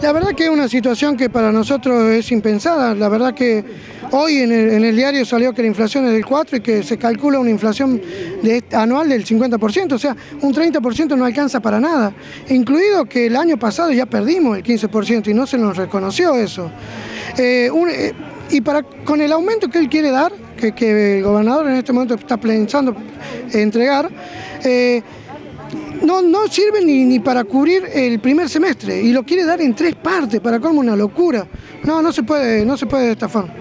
La verdad que es una situación que para nosotros es impensada. La verdad que hoy en el, diario salió que la inflación es del 4 y que se calcula una inflación anual del 50%, o sea, un 30% no alcanza para nada. Incluido que el año pasado ya perdimos el 15% y no se nos reconoció eso. Eh, eh, y para, con el aumento que él quiere dar, que, el gobernador en este momento está pensando entregar, eh, no, no sirve ni, ni, para cubrir el primer semestre y lo quiere dar en tres partes, para como una locura. No, no se puede, no se puede de esta forma.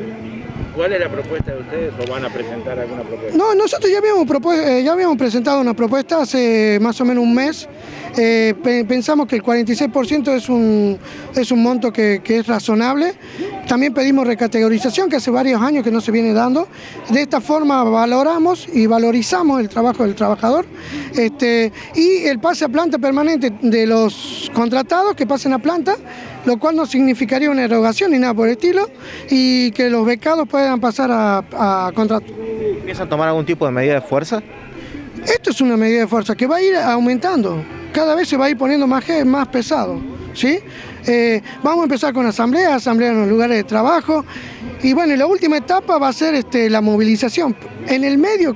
¿Cuál es la propuesta de ustedes o van a presentar alguna propuesta? No, nosotros ya habíamos, eh, ya habíamos presentado una propuesta hace más o menos un mes. Eh, pensamos que el 46% es un, es un monto que, es razonable. También pedimos recategorización, que hace varios años que no se viene dando. De esta forma valoramos y valorizamos el trabajo del trabajador. Este, y el pase a planta permanente de los contratados que pasen a planta lo cual no significaría una erogación ni nada por el estilo, y que los becados puedan pasar a, contrato. ¿Piensan tomar algún tipo de medida de fuerza? Esto es una medida de fuerza que va a ir aumentando, cada vez se va a ir poniendo más, más pesado. ¿sí? Eh, vamos a empezar con asamblea, asamblea en los lugares de trabajo, y bueno, la última etapa va a ser este, la movilización. En el medio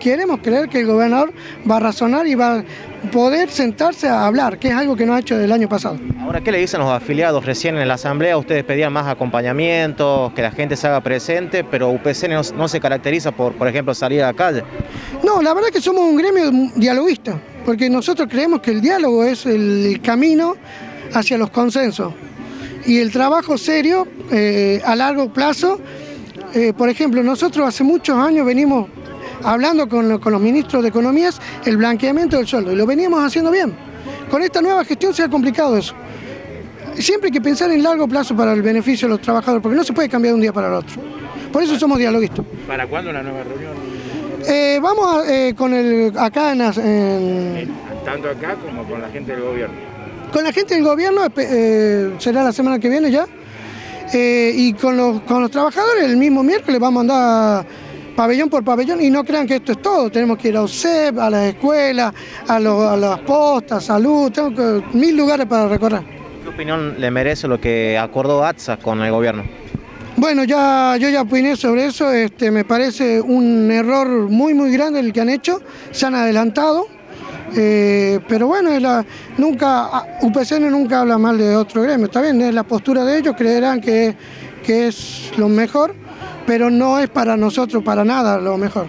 queremos creer que el gobernador va a razonar y va a poder sentarse a hablar, que es algo que no ha hecho del año pasado. Ahora, ¿qué le dicen los afiliados recién en la asamblea? Ustedes pedían más acompañamiento, que la gente se haga presente, pero UPC no, se caracteriza por, por ejemplo, salir a la calle. No, la verdad es que somos un gremio dialoguista, porque nosotros creemos que el diálogo es el camino hacia los consensos y el trabajo serio eh, a largo plazo. Eh, por ejemplo, nosotros hace muchos años venimos hablando con, los ministros de Economías el blanqueamiento del sueldo y lo veníamos haciendo bien. Con esta nueva gestión se ha complicado eso. Siempre hay que pensar en largo plazo para el beneficio de los trabajadores, porque no se puede cambiar de un día para el otro. Por eso somos dialoguistas. ¿Para cuándo la nueva reunión? Eh, vamos con el acá en, Tanto acá como con la gente del gobierno. Con la gente del gobierno eh, será la semana que viene ya. Eh, y con los, con los trabajadores el mismo miércoles vamos a andar pabellón por pabellón y no crean que esto es todo. Tenemos que ir a OSEP, a las escuelas, a, a las postas, salud, tengo que, mil lugares para recorrer. ¿Qué opinión le merece lo que acordó ATSA con el gobierno? Bueno, ya, yo ya opiné sobre eso, este, me parece un error muy muy grande el que han hecho, se han adelantado, eh, pero bueno, nunca, UPCN nunca habla mal de otro gremio, está bien, es la postura de ellos, creerán que, que es lo mejor, pero no es para nosotros para nada lo mejor.